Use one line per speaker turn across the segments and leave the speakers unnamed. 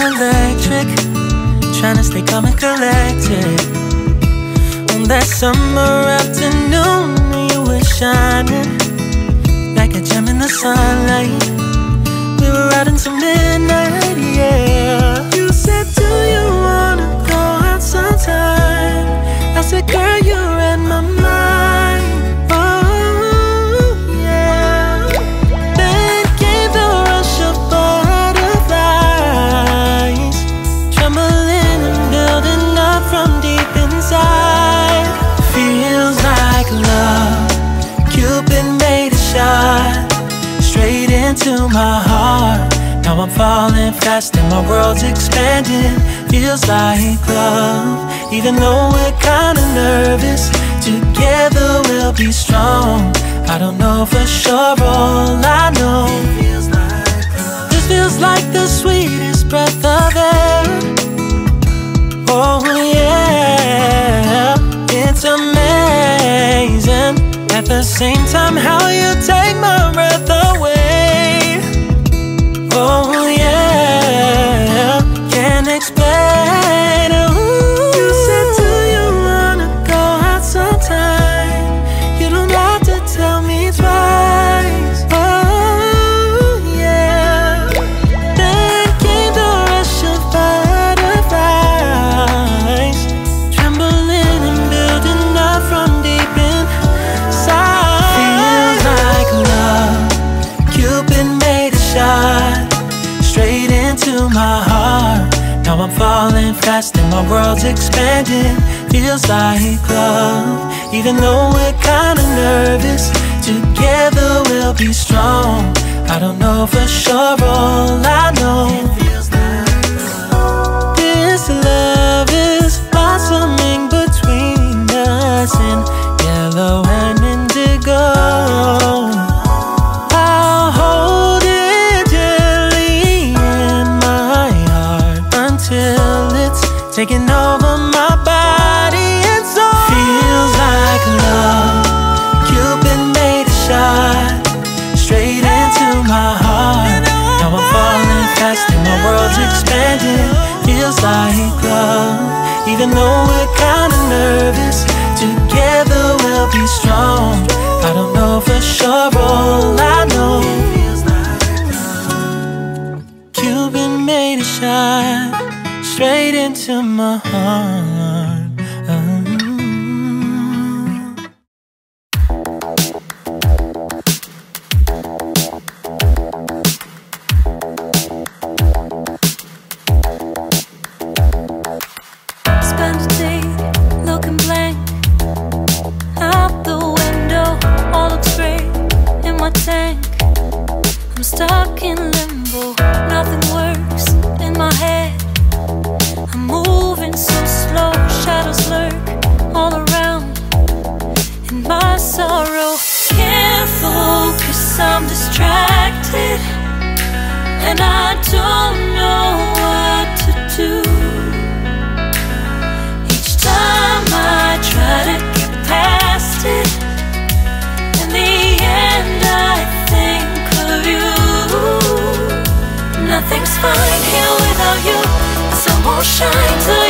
electric, trying to stay calm and collected. On that summer afternoon, you were shining like a gem in the sunlight. We were out until midnight, shot straight into my heart. Now I'm falling fast and my world's expanding. Feels like love, even though we're kinda nervous. Together we'll be strong. I don't know for sure, all I know. This feels like the sweetest breath of air. Oh the same time, how you take my world's expanding. Feels like love, even though we're kinda nervous. Together we'll be strong. I don't know for sure, all I know. Taking over my body and soul. Feels like love. Cupid made a shot straight into my heart. Now I'm falling fast and my world's expanding. Feels like love, even though we're kinda nervous. Together we'll be strong. I don't know for sure, all I know. Cupid made a shot straight into my heart. Uh-huh.
Spend a day looking blank out the window. All looks great in my tank. I'm stuck in limbo. Nothing works in my head. So slow. Shadows lurk all around. In my sorrow, can't focus. I'm distracted, and I don't know what to do. Each time I try to get past it, in the end I think of you. Nothing's fine here without you. The sun won't shine till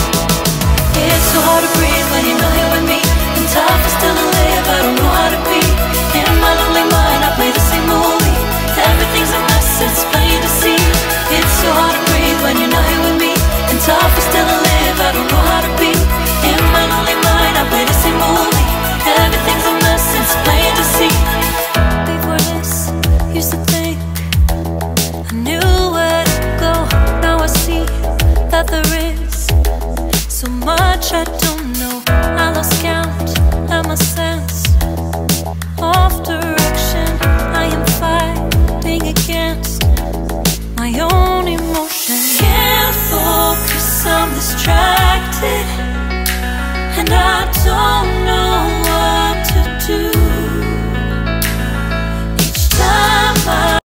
I don't know. I lost count I'm a sense of direction. I am fighting against my own emotion. Can't focus, I'm distracted, and I don't.